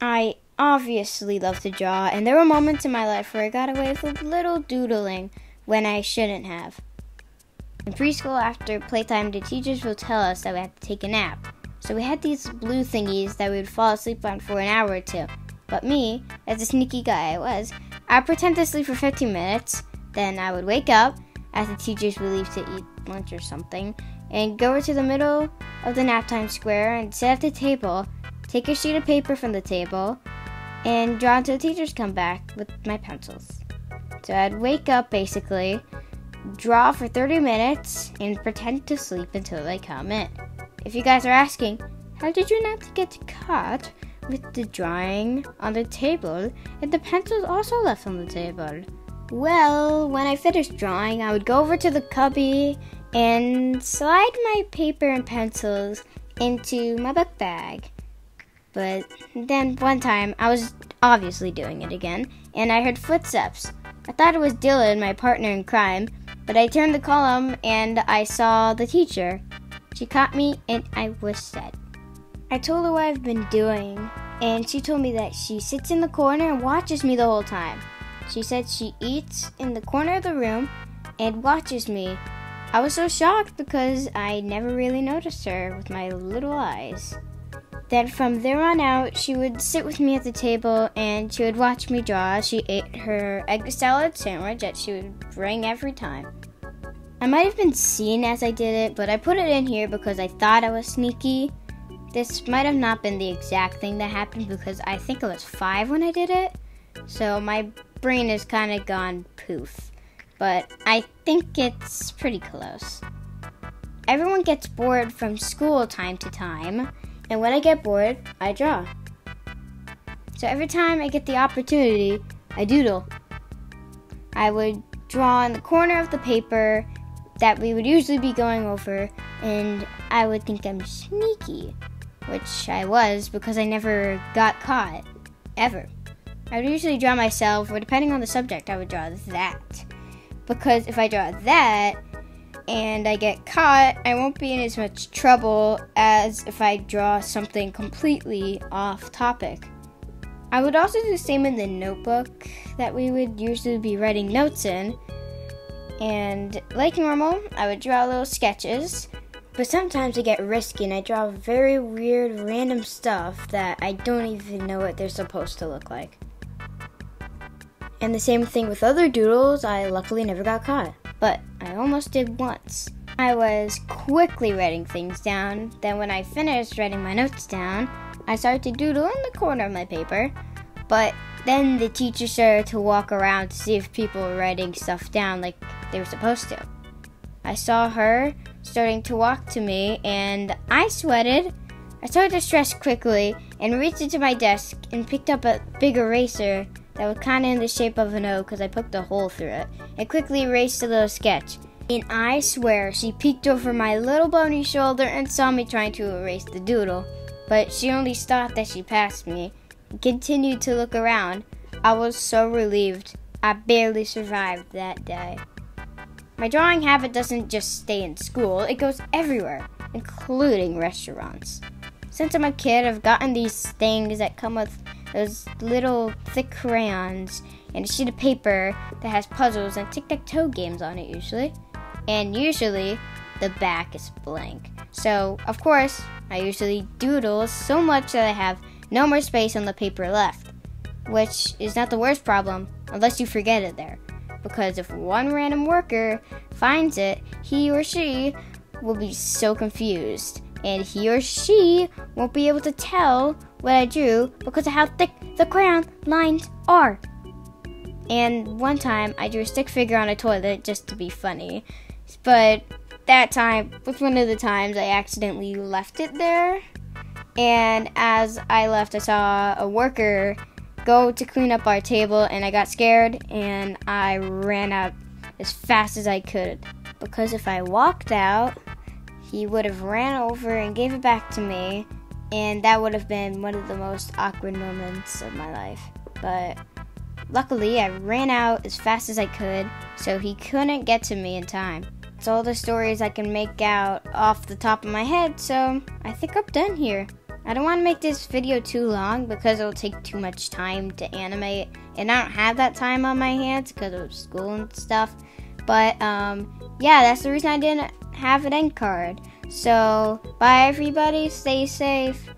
I obviously love to draw, and there were moments in my life where I got away with a little doodling when I shouldn't have. In preschool, after playtime, the teachers will tell us that we had to take a nap. So we had these blue thingies that we would fall asleep on for an hour or two. But me, as a sneaky guy I was, I'd pretend to sleep for 15 minutes, then I would wake up as the teachers would leave to eat lunch or something, and go over to the middle of the nap time square and sit at the table, take a sheet of paper from the table, and draw until the teachers come back with my pencils. So I'd wake up basically, draw for 30 minutes, and pretend to sleep until they come in. If you guys are asking, how did you not get caught with the drawing on the table and the pencils also left on the table? Well, when I finished drawing, I would go over to the cubby and slide my paper and pencils into my book bag. But then one time, I was obviously doing it again, and I heard footsteps. I thought it was Dylan, my partner in crime, but I turned the column and I saw the teacher. She caught me and I was sad. I told her what I've been doing, and she told me that she sits in the corner and watches me the whole time. She said she eats in the corner of the room and watches me. I was so shocked because I never really noticed her with my little eyes. Then from there on out, she would sit with me at the table and she would watch me draw. She ate her egg salad sandwich that she would bring every time. I might have been seen as I did it, but I put it in here because I thought I was sneaky. This might have not been the exact thing that happened because I think I was five when I did it. So my brain has kind of gone poof. But I think it's pretty close. Everyone gets bored from school time to time, and when I get bored, I draw. So every time I get the opportunity, I doodle. I would draw in the corner of the paper that we would usually be going over, and I would think I'm sneaky, which I was because I never got caught, ever. I would usually draw myself, or depending on the subject, I would draw that. Because if I draw that and I get caught, I won't be in as much trouble as if I draw something completely off topic. I would also do the same in the notebook that we would usually be writing notes in. And like normal, I would draw little sketches. But sometimes I get risky and I draw very weird, random stuff that I don't even know what they're supposed to look like. And the same thing with other doodles, I luckily never got caught. But I almost did once. I was quickly writing things down, then when I finished writing my notes down, I started to doodle in the corner of my paper. But then the teacher started to walk around to see if people were writing stuff down like they were supposed to. I saw her starting to walk to me and I sweated. I started to stress quickly and reached into my desk and picked up a big eraser that was kind of in the shape of an O because I poked a hole through it, and quickly erased a little sketch. And I swear she peeked over my little bony shoulder and saw me trying to erase the doodle, but she only stopped as she passed me and continued to look around. I was so relieved. I barely survived that day. My drawing habit doesn't just stay in school, it goes everywhere, including restaurants. Since I'm a kid, I've gotten these things that come with those little thick crayons and a sheet of paper that has puzzles and tic tac toe games on it, usually. And usually, the back is blank. So, of course, I usually doodle so much that I have no more space on the paper left. Which is not the worst problem, unless you forget it there. Because if one random worker finds it, he or she will be so confused and he or she won't be able to tell what I drew because of how thick the crayon lines are. And one time I drew a stick figure on a toilet just to be funny. But that time was one of the times I accidentally left it there. And as I left, I saw a worker go to clean up our table, and I got scared and I ran out as fast as I could. Because if I walked out, he would have ran over and gave it back to me, and that would have been one of the most awkward moments of my life. But luckily, I ran out as fast as I could, so he couldn't get to me in time. It's all the stories I can make out off the top of my head, so I think I'm done here. I don't want to make this video too long because it'll take too much time to animate, and I don't have that time on my hands because of school and stuff. But um, yeah, that's the reason I didn't have an end card. So bye everybody, stay safe.